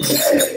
Gracias.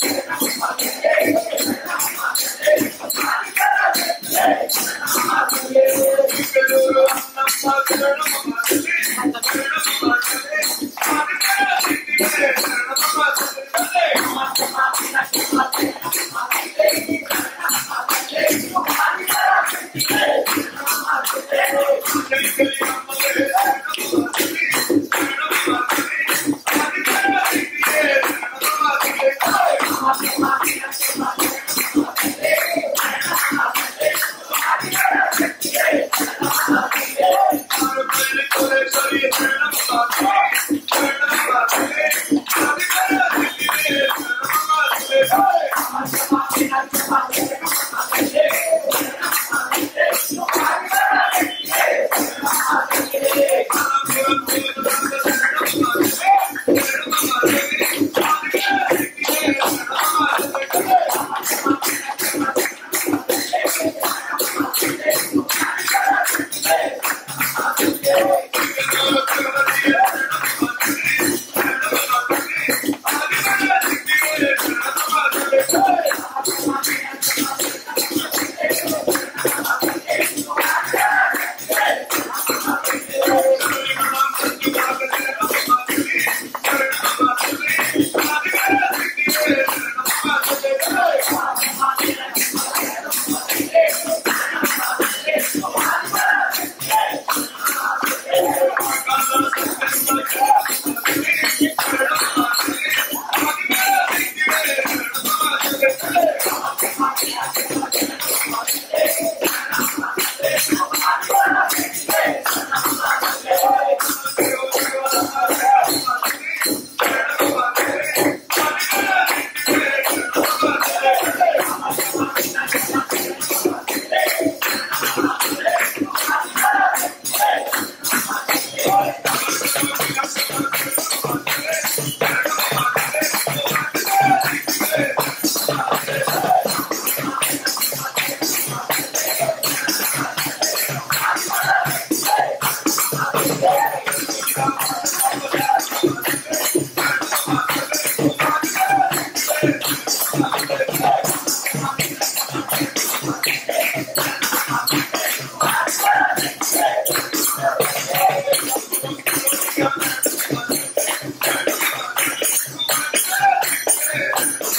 Thank you.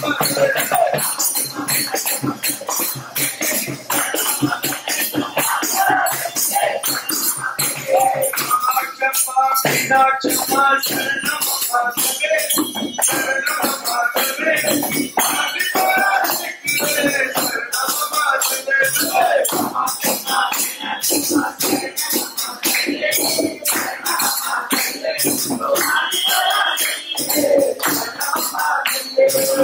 Not too much, not too much.